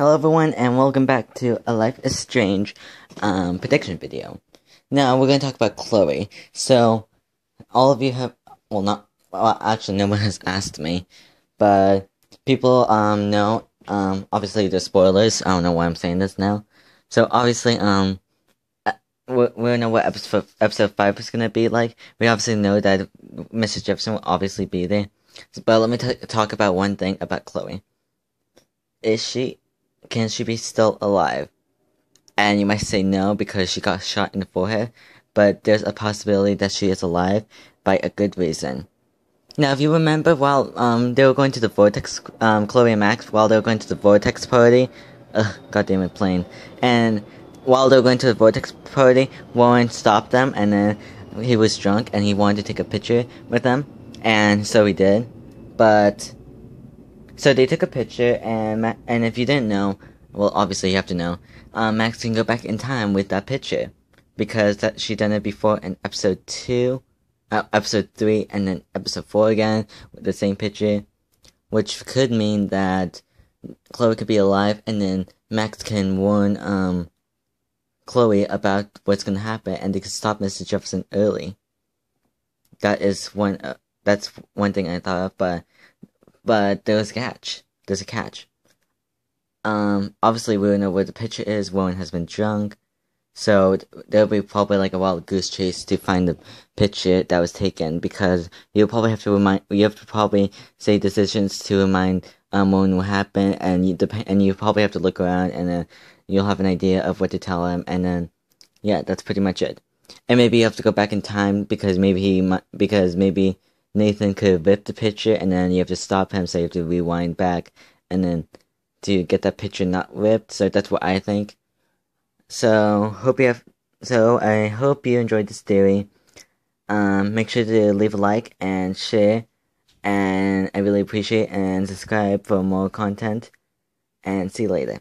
Hello everyone and welcome back to a Life is Strange um, prediction video. Now we're going to talk about Chloe. So, all of you have, well not, well actually no one has asked me, but people um know, um obviously the spoilers, I don't know why I'm saying this now. So obviously um, uh, we, we know what episode, episode 5 is going to be like. We obviously know that Mrs. Jefferson will obviously be there. But let me talk about one thing about Chloe. Is she can she be still alive? And you might say no because she got shot in the forehead, but there's a possibility that she is alive by a good reason. Now, if you remember, while um they were going to the Vortex, um Chloe and Max, while they were going to the Vortex party, ugh, goddamn it, plane, and while they were going to the Vortex party, Warren stopped them, and then he was drunk and he wanted to take a picture with them, and so he did, but so they took a picture, and Ma- and if you didn't know, well, obviously you have to know. Um, Max can go back in time with that picture because that she done it before in episode two, uh, episode three, and then episode four again with the same picture, which could mean that Chloe could be alive, and then Max can warn um Chloe about what's gonna happen, and they can stop Mr. Jefferson early. That is one. Uh, that's one thing I thought of, but but there's a catch. There's a catch. Um, obviously we don't know where the picture is. Warren has been drunk. So there'll be probably like a wild goose chase to find the picture that was taken because you'll probably have to remind, you have to probably say decisions to remind um what happened and you dep- and you probably have to look around and then you'll have an idea of what to tell him and then yeah, that's pretty much it. And maybe you have to go back in time because maybe he because maybe Nathan could rip the picture and then you have to stop him, so you have to rewind back and then to get that picture not ripped. So that's what I think. So hope you have. So I hope you enjoyed this theory. Um, make sure to leave a like and share, and I really appreciate and subscribe for more content. And see you later.